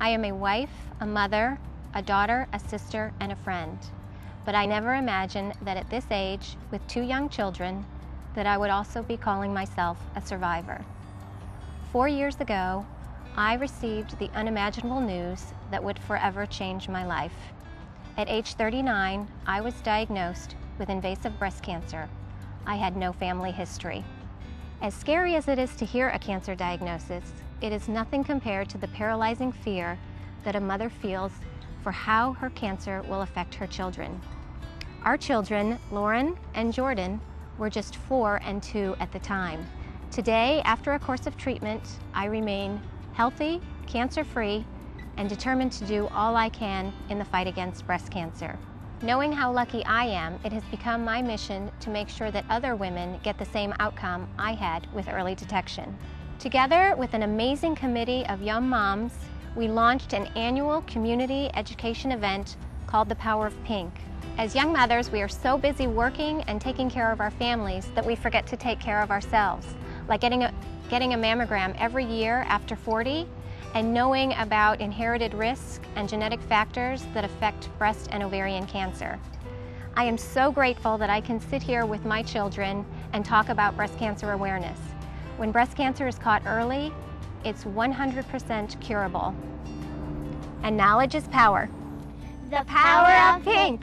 I am a wife, a mother, a daughter, a sister, and a friend. But I never imagined that at this age, with two young children, that I would also be calling myself a survivor. Four years ago, I received the unimaginable news that would forever change my life. At age 39, I was diagnosed with invasive breast cancer. I had no family history. As scary as it is to hear a cancer diagnosis, it is nothing compared to the paralyzing fear that a mother feels for how her cancer will affect her children. Our children, Lauren and Jordan, were just four and two at the time. Today, after a course of treatment, I remain healthy, cancer-free, and determined to do all I can in the fight against breast cancer. Knowing how lucky I am, it has become my mission to make sure that other women get the same outcome I had with early detection. Together with an amazing committee of young moms, we launched an annual community education event called The Power of Pink. As young mothers, we are so busy working and taking care of our families that we forget to take care of ourselves, like getting a, getting a mammogram every year after 40 and knowing about inherited risk and genetic factors that affect breast and ovarian cancer. I am so grateful that I can sit here with my children and talk about breast cancer awareness. When breast cancer is caught early, it's 100% curable. And knowledge is power. The power of pink.